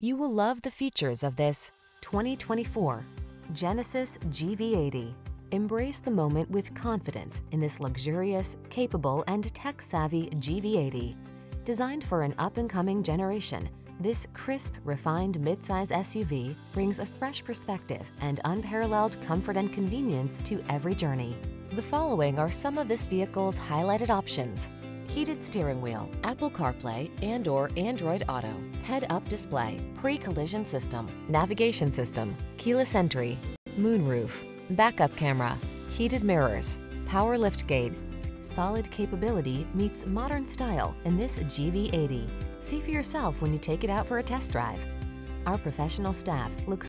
You will love the features of this 2024 Genesis GV80. Embrace the moment with confidence in this luxurious, capable, and tech-savvy GV80. Designed for an up-and-coming generation, this crisp, refined midsize SUV brings a fresh perspective and unparalleled comfort and convenience to every journey. The following are some of this vehicle's highlighted options. Heated steering wheel, Apple CarPlay and or Android Auto, head-up display, pre-collision system, navigation system, keyless entry, moonroof, backup camera, heated mirrors, power liftgate. Solid capability meets modern style in this GV80. See for yourself when you take it out for a test drive. Our professional staff looks